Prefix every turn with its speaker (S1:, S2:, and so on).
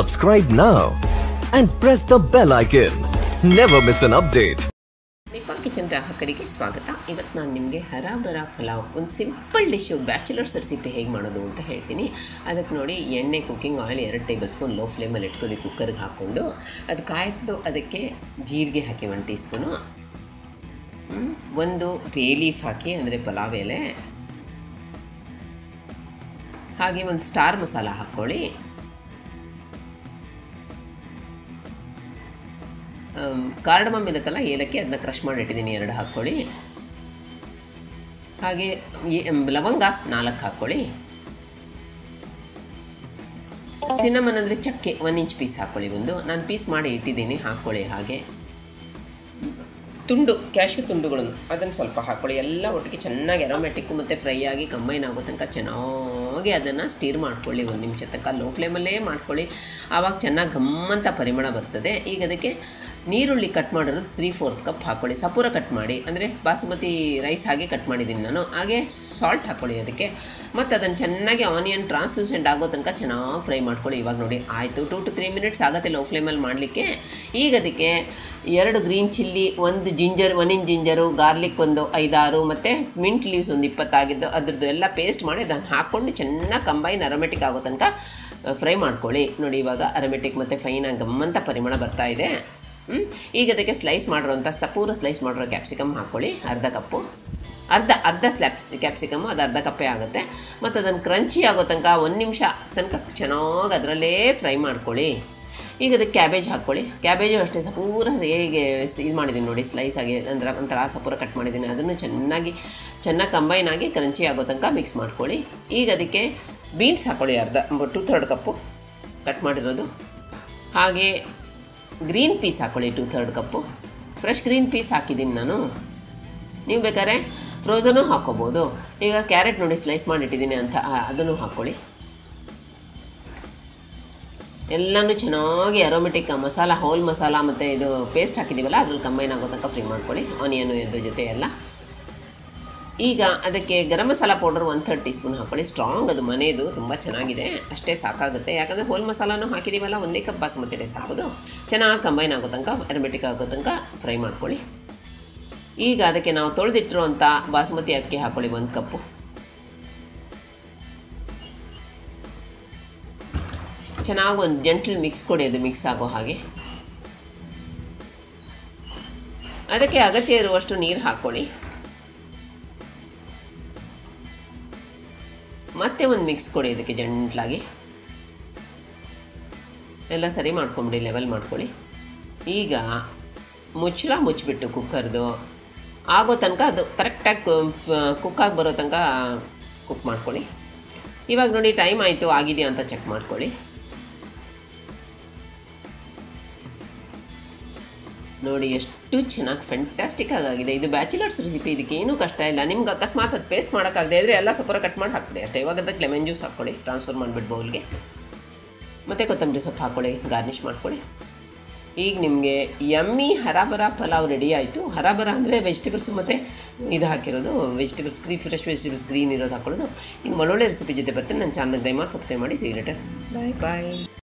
S1: Subscribe now and press the bell icon. Never miss an update.
S2: Nepal kitchen ಗ್ರಾಹಕರಿಗೆ ಸ್ವಾಗತ. ಇವತ್ತು ನಾನು ನಿಮಗೆ ಹರಾಬರ ಪಲಾವ್, ಒಂದು ಸಿಂಪಲ್ ಡಿಶ್ಶು ಬ್ಯಾಚುಲರ್ಸ್ ರೆಸಿಪಿ ಹೇಗೆ ಮಾಡೋದು ಅಂತ ಹೇಳ್ತೀನಿ. ಅದಕ್ಕೆ ನೋಡಿ, ಎಣ್ಣೆ ಕುಕ್ಕಿಂಗ್ ಆಯಿಲ್ ಎರಡು ಟೇಬಲ್ ಸ್ಪೂನ್ ಲೋ ಫ್ಲೇಮಲ್ಲಿ ಇಟ್ಕೊಳ್ಳಿ ಕುಕ್ಕರ್ಗೆ ಹಾಕ್ಕೊಂಡು, ಅದು ಕಾಯ್ತು ಅದಕ್ಕೆ ಜೀರಿಗೆ ಹಾಕಿ ಒಂದು ಟೀ ಸ್ಪೂನು ಒಂದು ಬೇ ಲೀಫ್ ಹಾಕಿ, ಅಂದರೆ ಪಲಾವ್ ಎಲೆ. ಹಾಗೆ ಒಂದು ಸ್ಟಾರ್ ಮಸಾಲ ಹಾಕ್ಕೊಳ್ಳಿ. ಕಾರ್ಡಮಮ್ ಇರುತ್ತಲ್ಲ, ಏಲಕ್ಕಿ ಅದನ್ನ ಕ್ರಷ್ ಮಾಡಿ ಇಟ್ಟಿದ್ದೀನಿ, ಎರಡು ಹಾಕ್ಕೊಳ್ಳಿ. ಹಾಗೆ ಲವಂಗ ನಾಲ್ಕು ಹಾಕ್ಕೊಳ್ಳಿ. ಸಿನಮನ್ ಅಂದರೆ ಚಕ್ಕೆ ಒನ್ ಇಂಚ್ ಪೀಸ್ ಹಾಕ್ಕೊಳ್ಳಿ ಒಂದು. ನಾನು ಪೀಸ್ ಮಾಡಿ ಇಟ್ಟಿದ್ದೀನಿ, ಹಾಕ್ಕೊಳ್ಳಿ ಹಾಗೆ. ತುಂಡು ಕ್ಯಾಶ್ಯೂ ತುಂಡುಗಳನ್ನು, ಅದನ್ನು ಸ್ವಲ್ಪ ಹಾಕ್ಕೊಳ್ಳಿ. ಎಲ್ಲ ಒಟ್ಟಿಗೆ ಚೆನ್ನಾಗಿ ಅರೋಮೆಟಿಕ್ಕು ಮತ್ತು ಫ್ರೈ ಆಗಿ ಕಂಬೈನ್ ಆಗೋ ತನಕ ಚೆನ್ನಾಗಿ ಅದನ್ನು ಸ್ಟೀರ್ ಮಾಡ್ಕೊಳ್ಳಿ ಒಂದು ನಿಮಿಷ ತನಕ. ಲೋ ಫ್ಲೇಮಲ್ಲೇ ಮಾಡ್ಕೊಳ್ಳಿ. ಆವಾಗ ಚೆನ್ನಾಗಿ ಗಮ್ಮಂತ ಪರಿಮಳ ಬರ್ತದೆ. ಈಗ ಅದಕ್ಕೆ ನೀರುಳ್ಳಿ ಕಟ್ ಮಾಡಿರೋದು ತ್ರೀ ಫೋರ್ತ್ ಕಪ್ ಹಾಕ್ಕೊಳ್ಳಿ ಸಪೂರ ಕಟ್ ಮಾಡಿ. ಅಂದರೆ ಬಾಸುಮತಿ ರೈಸ್ ಹಾಗೆ ಕಟ್ ಮಾಡಿದ್ದೀನಿ ನಾನು. ಹಾಗೆ ಸಾಲ್ಟ್ ಹಾಕ್ಕೊಳ್ಳಿ ಅದಕ್ಕೆ. ಮತ್ತು ಅದನ್ನು ಚೆನ್ನಾಗಿ ಆನಿಯನ್ ಟ್ರಾನ್ಸ್ಲೂಸೆಂಟ್ ಆಗೋ ತನಕ ಚೆನ್ನಾಗಿ ಫ್ರೈ ಮಾಡ್ಕೊಳ್ಳಿ. ಇವಾಗ ನೋಡಿ, ಆಯಿತು. ಟು ಟು ತ್ರೀ ಮಿನಿಟ್ಸ್ ಆಗುತ್ತೆ ಲೋ ಫ್ಲೇಮಲ್ಲಿ ಮಾಡಲಿಕ್ಕೆ. ಈಗ ಅದಕ್ಕೆ ಎರಡು ಗ್ರೀನ್ ಚಿಲ್ಲಿ ಒಂದು ginger one inch ginger garlic ಒಂದು ಐದಾರು, ಮತ್ತು ಮಿಂಟ್ ಲೀವ್ಸ್ ಒಂದು ಇಪ್ಪತ್ತಾಗಿದ್ದು, ಅದರದ್ದು ಎಲ್ಲ ಪೇಸ್ಟ್ ಮಾಡಿ ಅದನ್ನು ಹಾಕ್ಕೊಂಡು ಚೆನ್ನಾಗಿ ಕಂಬೈನ್ ಅರೋಮೆಟಿಕ್ ಆಗೋ ತನಕ ಫ್ರೈ ಮಾಡ್ಕೊಳ್ಳಿ. ನೋಡಿ, ಇವಾಗ ಅರೋಮೆಟಿಕ್ ಮತ್ತು ಫೈನಾಗಿ ಗಮ್ಮಂತ ಪರಿಮಳ ಬರ್ತಾ ಇದೆ. ಹ್ಮ್? ಈಗ ಅದಕ್ಕೆ ಸ್ಲೈಸ್ ಮಾಡಿರೋಂಥ ಪೂರ ಸ್ಲೈಸ್ ಮಾಡಿರೋ ಕ್ಯಾಪ್ಸಿಕಮ್ ಹಾಕ್ಕೊಳ್ಳಿ ಅರ್ಧ ಕಪ್ಪು. ಅರ್ಧ ಅರ್ಧ ಸ್ಲ್ಯಾಪ್ ಕ್ಯಾಪ್ಸಿಕಮ್ಮು ಅದು ಅರ್ಧ ಕಪ್ಪೆ ಆಗುತ್ತೆ. ಮತ್ತು ಅದನ್ನು ಕ್ರಂಚಿ ಆಗೋ ತನಕ ಒಂದು ನಿಮಿಷ ತನಕ ಚೆನ್ನಾಗಿ ಅದರಲ್ಲೇ ಫ್ರೈ ಮಾಡ್ಕೊಳ್ಳಿ. ಈಗ ಅದಕ್ಕೆ ಕ್ಯಾಬೇಜ್ ಹಾಕ್ಕೊಳ್ಳಿ ಕ್ಯಾಬೇಜು ಅಷ್ಟೇ ಸಪೂರ ಹೇಗೆ ಇದು ಮಾಡಿದ್ದೀನಿ ನೋಡಿ ಸ್ಲೈಸ್ ಆಗಿ ಅಂದ್ರೆ ಒಂಥರ ಸಪೂರ ಕಟ್ ಮಾಡಿದ್ದೀನಿ ಅದನ್ನು ಚೆನ್ನಾಗಿ ಚೆನ್ನಾಗಿ ಕಂಬೈನ್ ಆಗಿ ಕ್ರಂಚಿ ಆಗೋ ತನಕ ಮಿಕ್ಸ್ ಮಾಡ್ಕೊಳ್ಳಿ. ಈಗ ಅದಕ್ಕೆ ಬೀನ್ಸ್ ಹಾಕ್ಕೊಳ್ಳಿ ಅರ್ಧ ಟೂ ಥರ್ಡ್ ಕಪ್ಪು ಕಟ್ ಮಾಡಿರೋದು. ಹಾಗೆ ಗ್ರೀನ್ ಪೀಸ್ ಹಾಕ್ಕೊಳ್ಳಿ two third cup fresh green peas ಹಾಕಿದ್ದೀನಿ ನಾನು. ನೀವು ಬೇಕಾದ್ರೆ ಫ್ರೋಝನೂ ಹಾಕ್ಕೋಬೋದು ಈಗ ಕ್ಯಾರೆಟ್ ನೋಡಿ ಸ್ಲೈಸ್ ಮಾಡಿಟ್ಟಿದ್ದೀನಿ ಅಂತ ಅದನ್ನು ಹಾಕ್ಕೊಳ್ಳಿ ಎಲ್ಲನೂ ಚೆನ್ನಾಗಿ ಅರೋಮೆಟಿಕ್ ಮಸಾಲ ಹೋಲ್ ಮಸಾಲ ಮತ್ತು ಇದು ಪೇಸ್ಟ್ ಹಾಕಿದ್ದೀವಲ್ಲ ಅದ್ರಲ್ಲಿ ಕಂಬೈನ್ ಆಗೋ ತನಕ ಫ್ರೈ ಮಾಡ್ಕೊಳ್ಳಿ. ಆನಿಯನು ಇದ್ರ ಜೊತೆ ಎಲ್ಲ. ಈಗ ಅದಕ್ಕೆ garam masala powder one third teaspoon ಹಾಕೊಳ್ಳಿ. ಸ್ಟ್ರಾಂಗ್ ಅದು ಮನೆಯದು ತುಂಬ ಚೆನ್ನಾಗಿದೆ. ಅಷ್ಟೇ ಸಾಕಾಗುತ್ತೆ. ಯಾಕಂದರೆ ಹೋಲ್ ಮಸಾಲಾನು ಹಾಕಿದ್ದೀವಲ್ಲ ಒಂದೇ ಕಪ್ ಬಾಸುಮತಿ ರೈಸ್ ಹಾಕೋದು ಚೆನ್ನಾಗಿ ಕಂಬೈನ್ ಆಗೋ ತನಕ ಅರಮೆಟಿಕ್ ಆಗೋ ತನಕ ಫ್ರೈ ಮಾಡ್ಕೊಳ್ಳಿ. ಈಗ ಅದಕ್ಕೆ ನಾವು ತೊಳೆದಿಟ್ಟಿರುವಂಥ ಬಾಸುಮತಿ ಅಕ್ಕಿ ಹಾಕ್ಕೊಳ್ಳಿ ಒಂದು ಕಪ್ಪು ಚೆನ್ನಾಗಿ ಒಂದು ಜೆಂಟ್ಲ್ ಮಿಕ್ಸ್ ಕೊಡಿ, ಅದು ಮಿಕ್ಸ್ ಆಗೋ ಹಾಗೆ. ಅದಕ್ಕೆ ಅಗತ್ಯ ಇರುವಷ್ಟು ನೀರು ಹಾಕ್ಕೊಳ್ಳಿ ಮತ್ತೆ ಒಂದು ಮಿಕ್ಸ್ ಕೊಡಿ ಇದಕ್ಕೆ ಜಂಟ್ಲಾಗಿ ಎಲ್ಲ ಸರಿ ಮಾಡ್ಕೊಂಬಿಡಿ ಲೆವೆಲ್ ಮಾಡ್ಕೊಳ್ಳಿ. ಈಗ ಮುಚ್ಚಳ ಮುಚ್ಚಿಬಿಟ್ಟು ಕುಕ್ಕರ್ದು ಆಗೋ ತನಕ ಅದು ಕರೆಕ್ಟಾಗಿ ಕುಕ್ಕಾಗಿ ಬರೋ ತನಕ ಕುಕ್ ಮಾಡ್ಕೊಳ್ಳಿ. ಇವಾಗ ನೋಡಿ ಟೈಮ್ ಆಯಿತು, ಆಗಿದೆಯಾ ಅಂತ ಚೆಕ್ ಮಾಡ್ಕೊಳ್ಳಿ. ನೋಡಿ, ಎಷ್ಟು ಚೆನ್ನಾಗಿ ಫ್ಯಾಂಟಾಸ್ಟಿಕ್ ಆಗಿದೆ ಇದು ಬ್ಯಾಚುಲರ್ಸ್ ರೆಸಿಪಿ ಇದಕ್ಕೆ ಏನೂ ಕಷ್ಟ ಇಲ್ಲ. ನಿಮ್ಗೆ ಅಕಸ್ಮಾತ್ ಅದು ಪೇಸ್ಟ್ ಮಾಡೋಕ್ಕಾಗದೆ ಇದ್ದರೆ ಎಲ್ಲ ಸಪೋರ ಕಟ್ ಮಾಡಿ ಹಾಕ್ಬಿಡಿ ಅಷ್ಟೇ. ಇವಾಗ ಅದಕ್ಕೆ ಲೆಮನ್ ಜ್ಯೂಸ್ ಹಾಕ್ಕೊಳ್ಳಿ ಟ್ರಾನ್ಸ್ಫರ್ ಮಾಡಿಬಿಟ್ಟು ಬೌಲ್ಗೆ ಮತ್ತು ಕೊತ್ತಂಬರಿ ಸೊಪ್ಪು ಹಾಕ್ಕೊಳ್ಳಿ ಗಾರ್ನಿಷ್ ಮಾಡ್ಕೊಳ್ಳಿ ಈಗ ನಿಮಗೆ ಯಮ್ಮಿ ಹರಾಬರ ಪಲಾವ್ ರೆಡಿ ಆಯಿತು. ಹರಾಬರ ಅಂದರೆ ವೆಜಿಟೇಬಲ್ಸ್ ಮತ್ತು ಇದು ಹಾಕಿರೋದು ವೆಜಿಟೇಬಲ್ಸ್ ಗ್ರೀ ಫ್ರೆಶ್ ವೆಜಿಟೇಬಲ್ಸ್ ಗ್ರೀನ್ ಇರೋದು ಹಾಕೊಳ್ಳೋದು. ಇನ್ನು ಒಳ್ಳೊಳ್ಳೆ ರೆಸಿಪಿ ಜೊತೆ ಬರ್ತೀನಿ. ನನ್ನ ಚಾನಲ್ಗೆ ದಯಮಾಡಿ ಸಬ್ಸ್ಕ್ರೈಬ್ ಮಾಡಿ. ಸಿ ರಿಟರ್ನ್ ಬಾಯ್ ಬಾಯ್